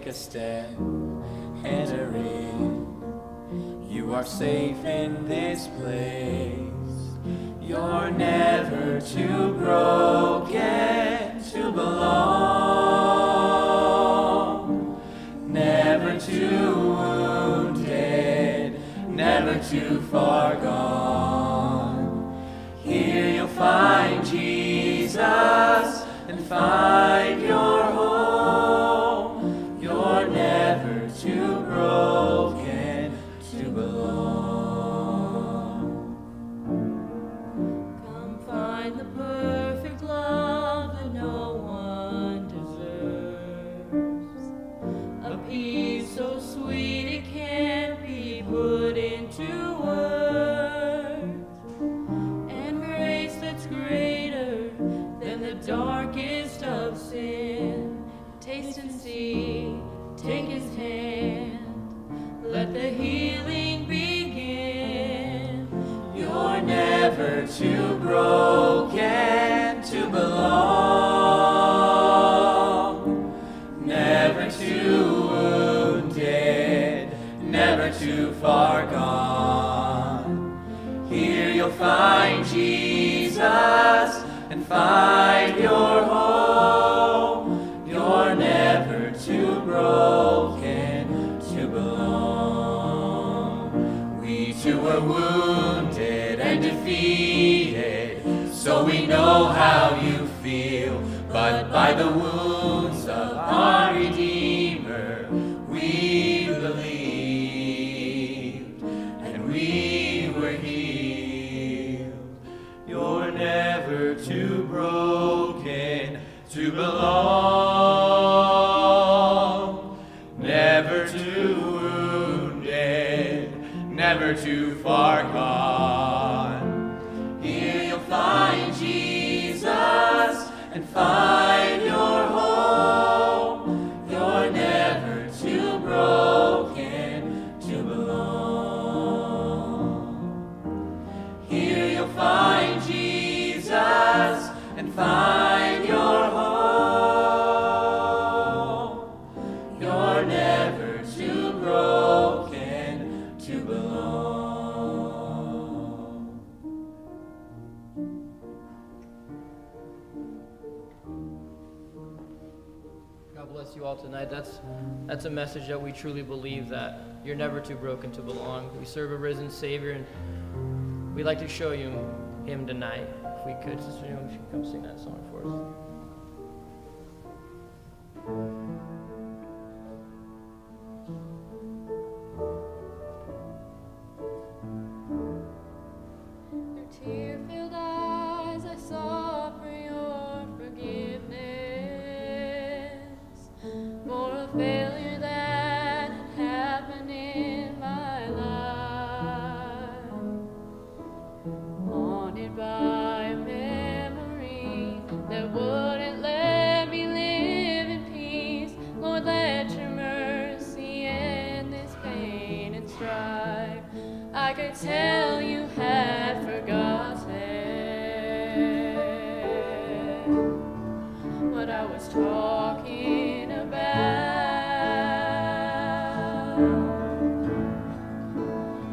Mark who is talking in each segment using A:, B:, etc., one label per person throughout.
A: take a step, enter in. You are safe in this place. You're never too broken to belong, never too wounded, never too far gone. Here you'll find Jesus and find
B: and
A: defeated, so we know how you feel. But by the wounds of our find Jesus and find your home. You're never too broken to belong.
C: God bless you all tonight. That's that's a message that we truly believe that you're never too broken to belong. We serve a risen Savior, and we'd like to show you Him tonight. If we could, Sister Naomi, you come sing that song for us.
B: Tell you had forgotten what I was talking about.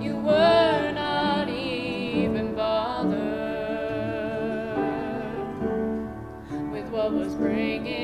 B: You were not even bothered with what was bringing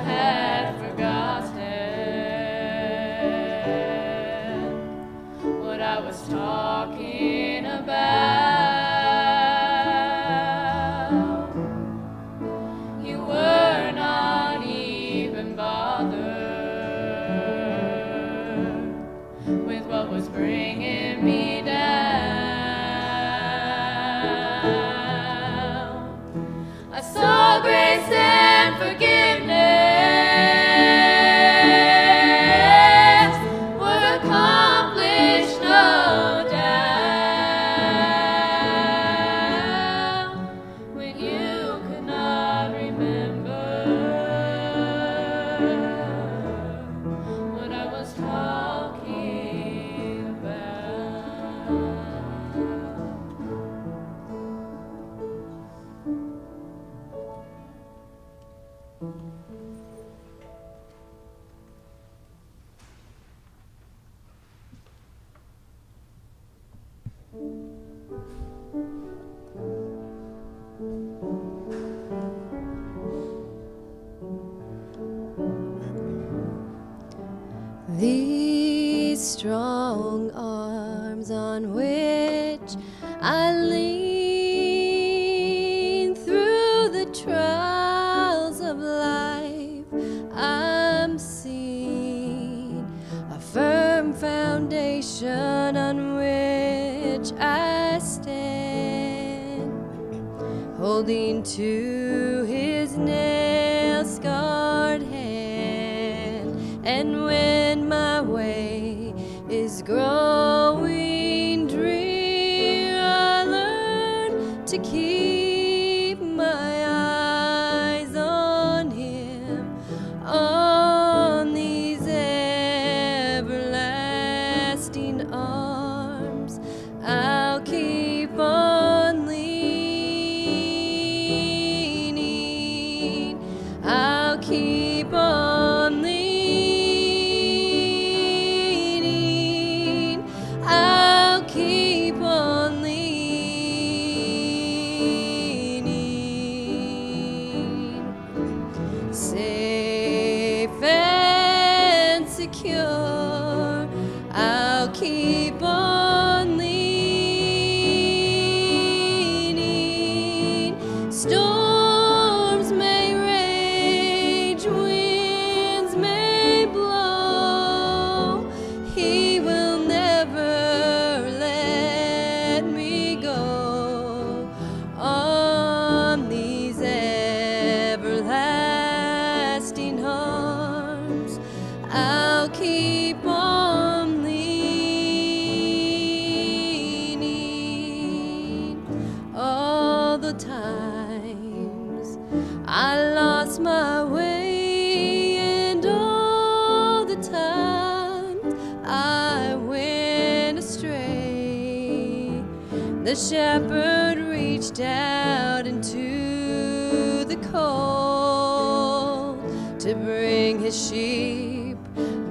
D: The shepherd reached out into the cold to bring his sheep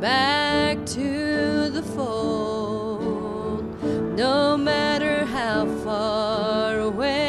D: back to the fold. No matter how far away.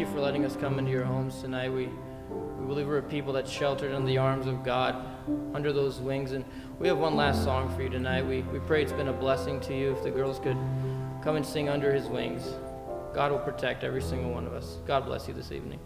B: you for letting us come into your homes tonight. We, we believe we're people that sheltered in the arms of God, under those wings. And we have one last song for you tonight. We, we pray it's been a blessing to you. If the girls could come and sing under his wings, God will protect every single one of us. God bless you this evening.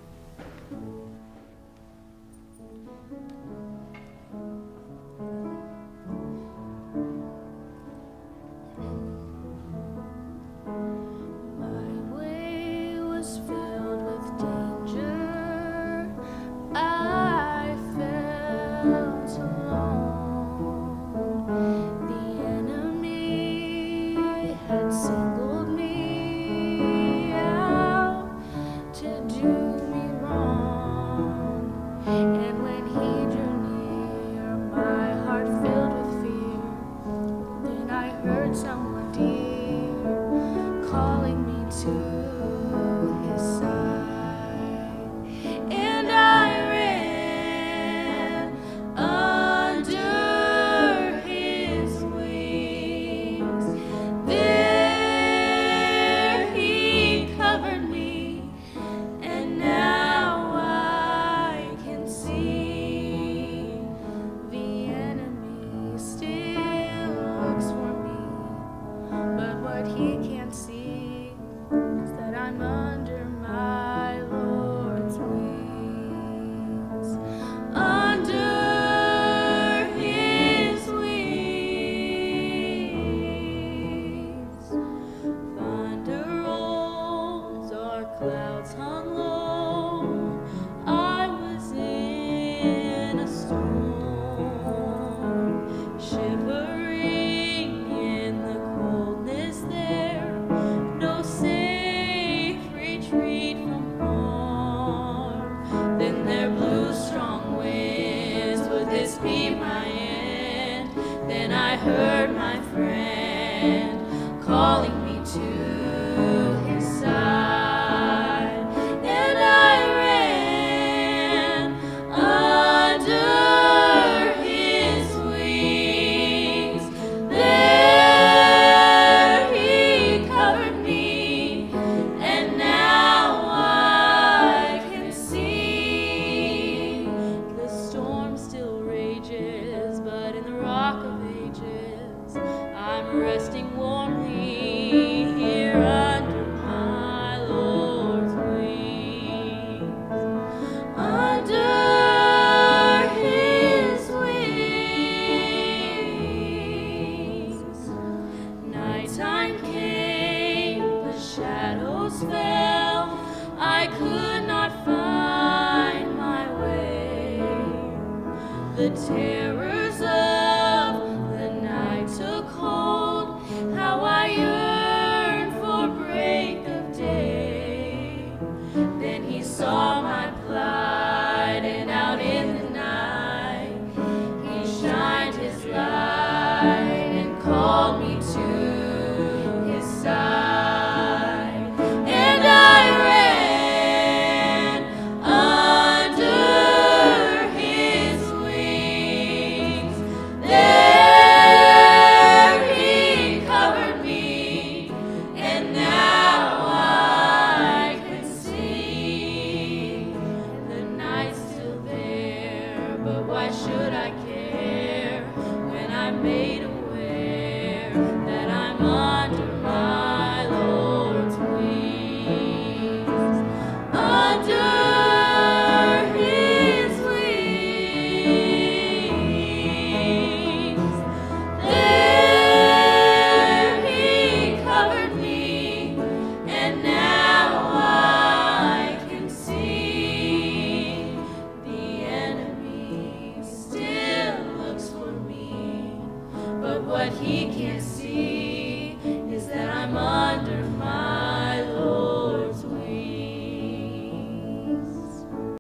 E: The
B: terrors made